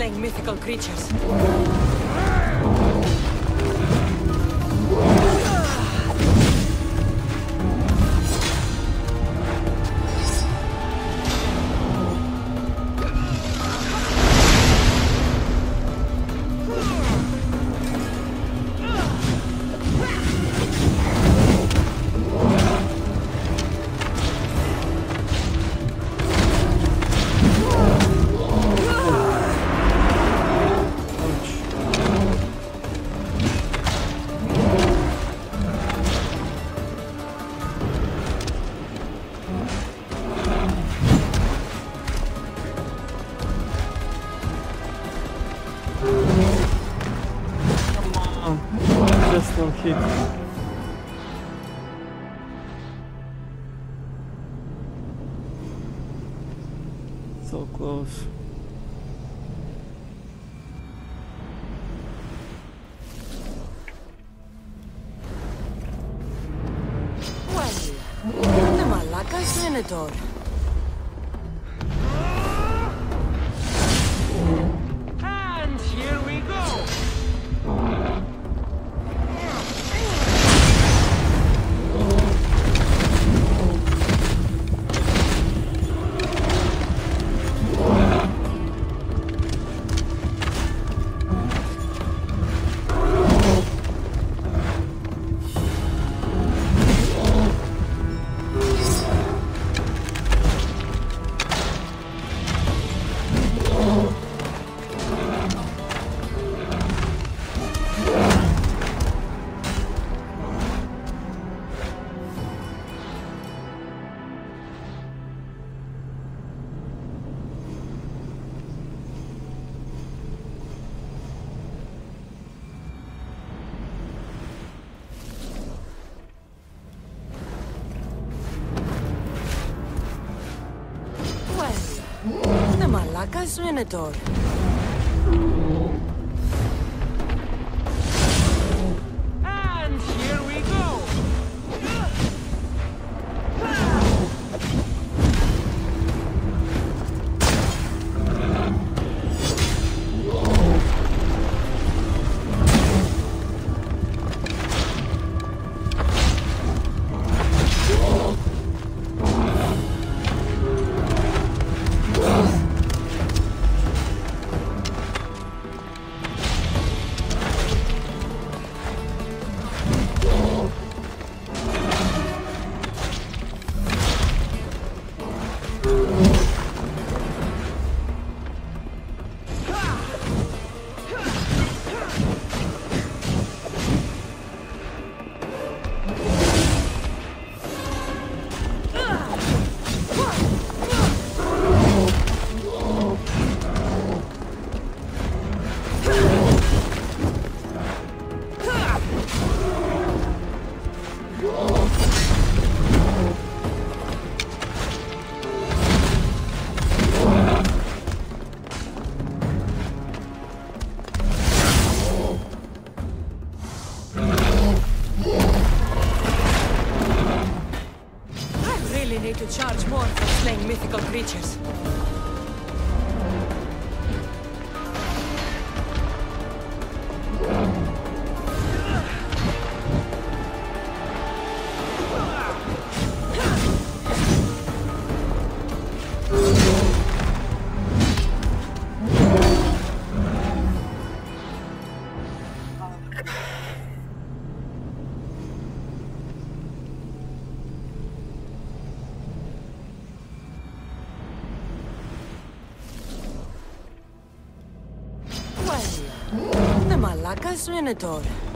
slaying mythical creatures. Doğru. Vacas Minotaur. to charge more for slaying mythical creatures. Minotaur.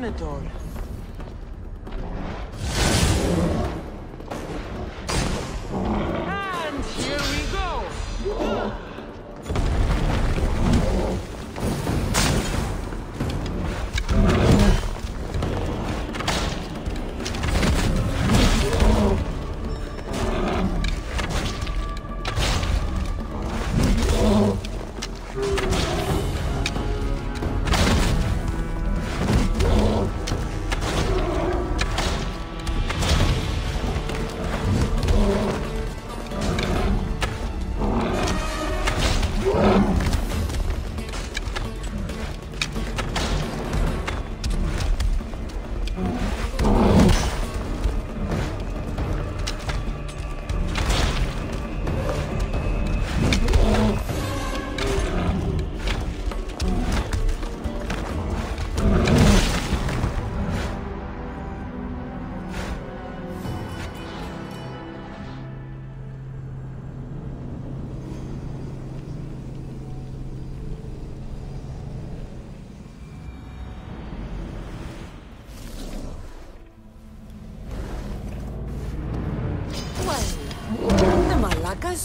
Swimitor. And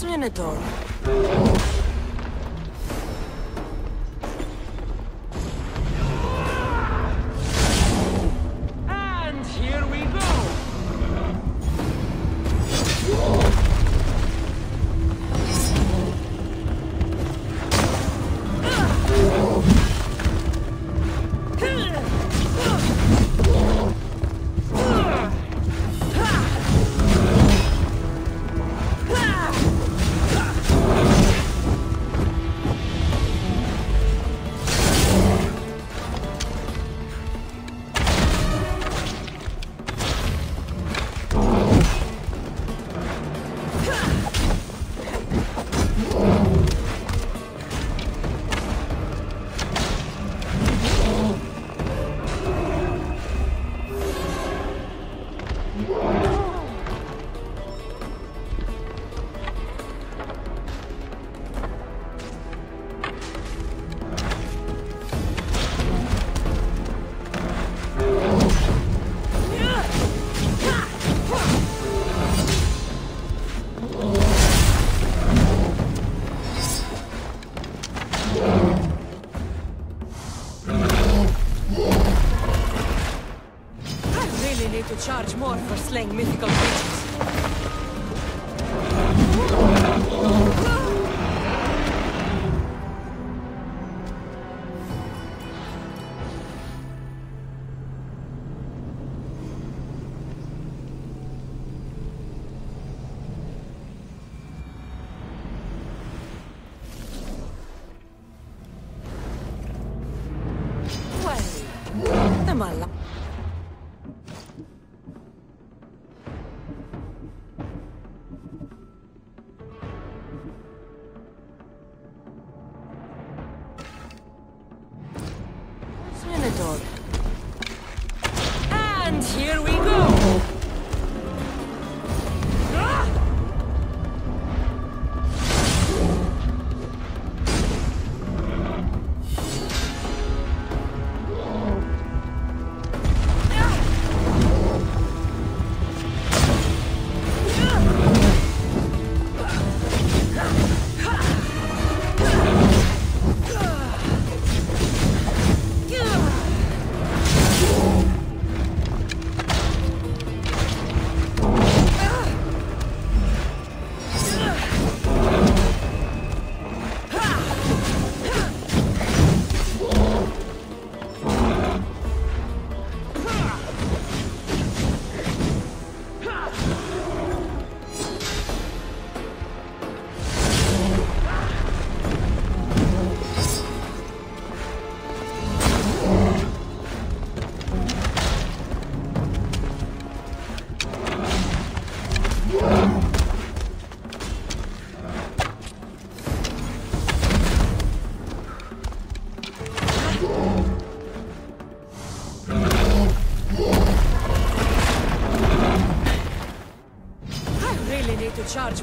Minotaur. Charge more for slaying mythical creatures.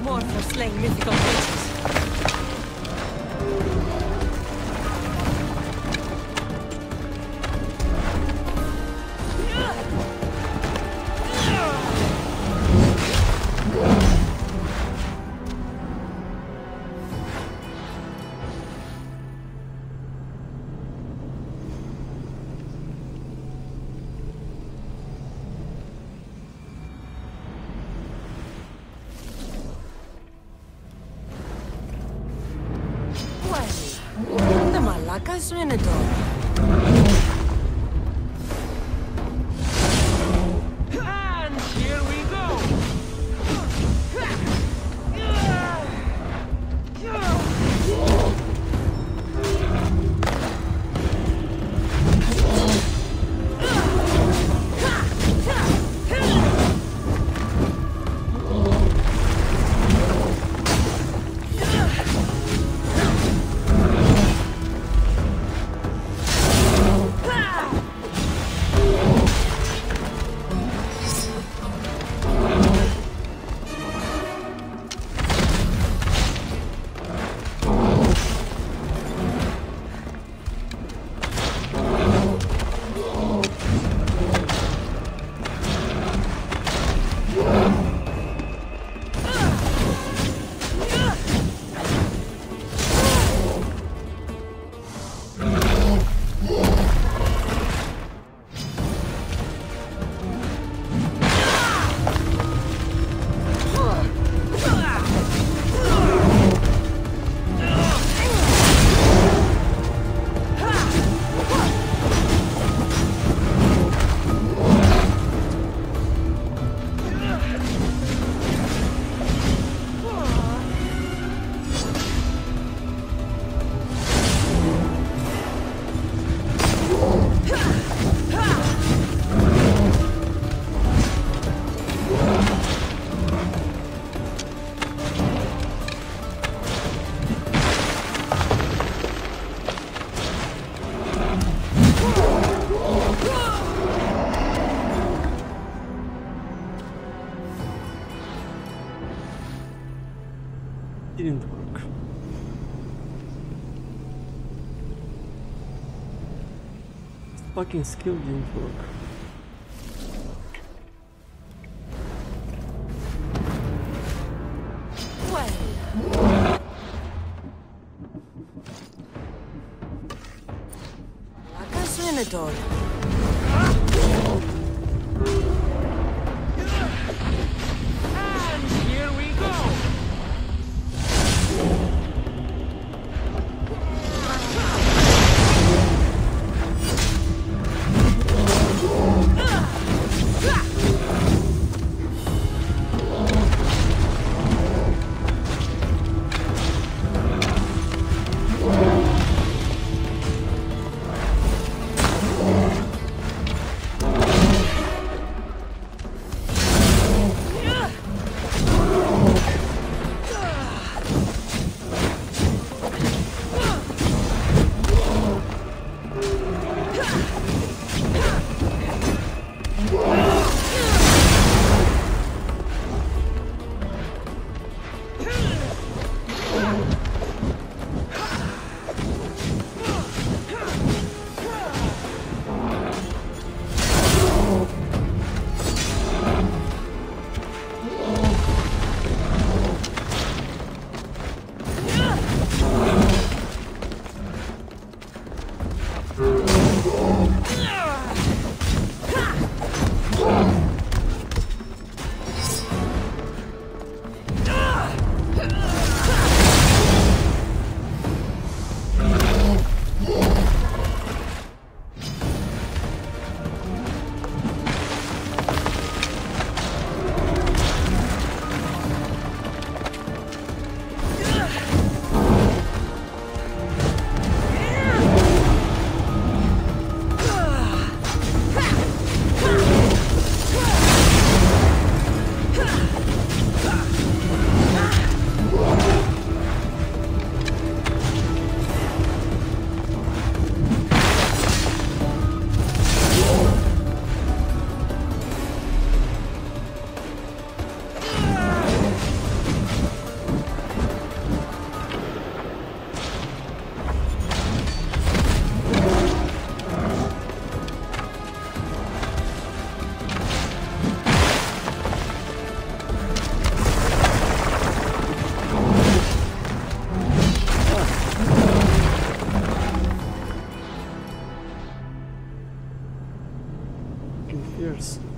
More for slaying mythical Fucking skill didn't work. years.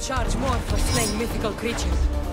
charge more for slaying mythical creatures.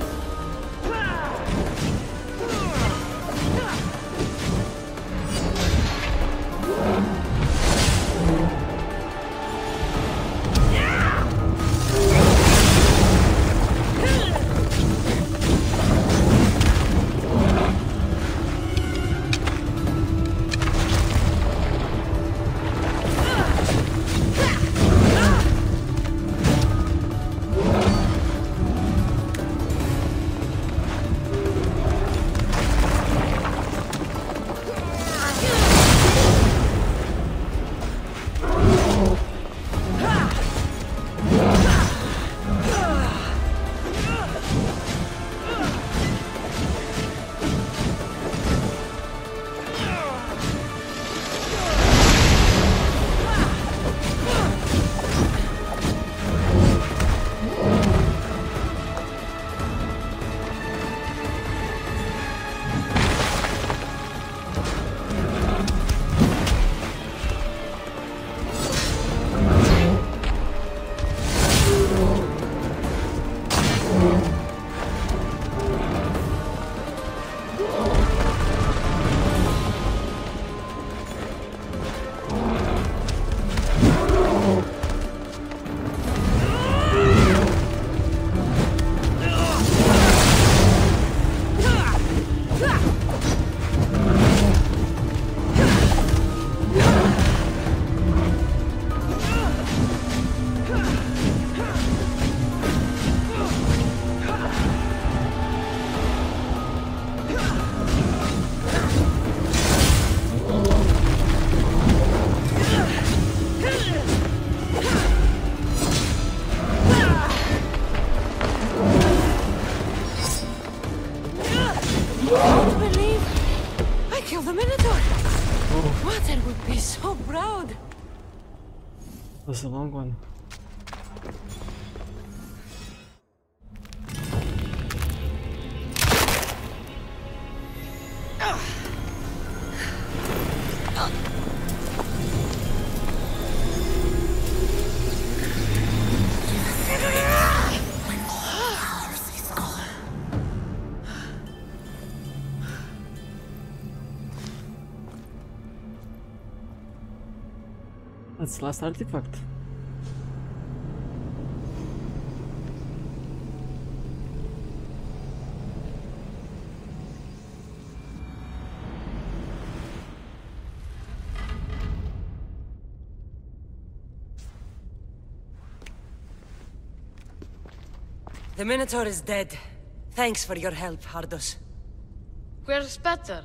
So proud. Was a long one. That's the last artifact. The Minotaur is dead. Thanks for your help, Ardos. Where's Bettor?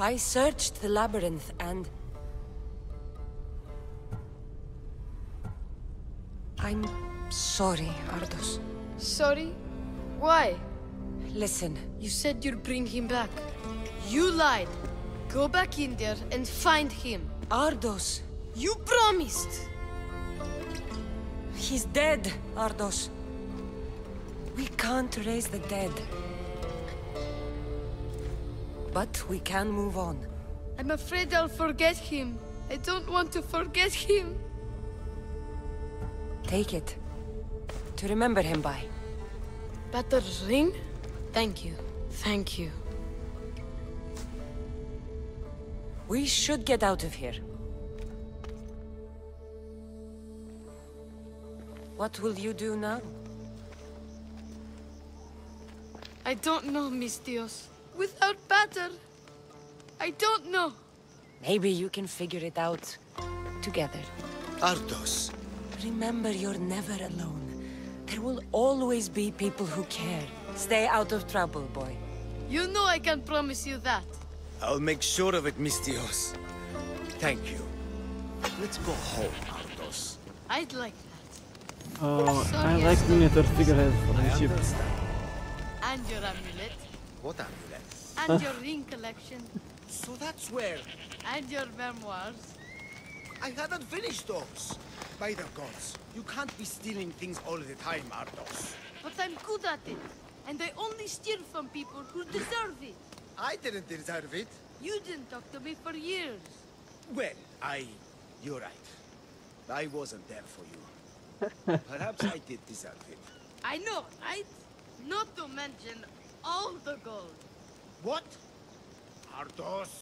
I searched the labyrinth and... I'm sorry, Ardos. Sorry? Why? Listen, You said you'd bring him back. You lied. Go back in there and find him. Ardos, You promised! he's dead, Ardos. We can't raise the dead. But we can move on. I'm afraid I'll forget him. I don't want to forget him. Take it. To remember him by. Bettor's ring? Thank you. Thank you. We should get out of here. What will you do now? I don't know, Misthios. Without Bettor, I don't know. Maybe you can figure it out together. Ardos. Remember, you're never alone. There will always be people who care. Stay out of trouble, boy. You know I can promise you that. I'll make sure of it, Misthios. Thank you. Let's go home, Ardos. I'd like that. Oh, I Sorry, like I Minotaur figurehead for I the ship. And your amulet. What amulet? And your ring collection. So that's where... And your memoirs. I hadn't finished those. By the gods, you can't be stealing things all the time, Ardos. But I'm good at it. And I only steal from people who deserve it. I didn't deserve it. You didn't talk to me for years. Well, I... You're right. I wasn't there for you. Perhaps I did deserve it. I know, right? Not to mention all the gold. What? Ardos?